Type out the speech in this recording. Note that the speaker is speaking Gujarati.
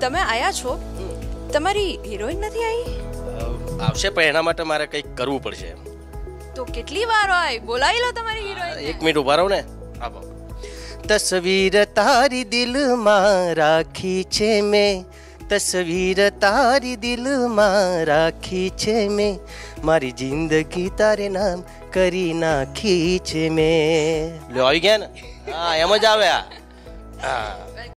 તમે આયા છો? તમારી હિરોઈન નથી આવી આવશે પણ એના માટે મારે કંઈક કરવું પડશે તો કેટલી વાર આવી બોલાવી લો તમારી હિરોઈન એક મિનિટ ઊભા રહો ને. આપો તસવીર તારી દિલમાં રાખી છે મેં. તસવીર તારી દિલમાં રાખી છે મેં. મારી જિંદગી તારે નામ કરી નાખી છે મેં. લ્યો આવી ગયા ને? હા એમ જ આવે આ. હા.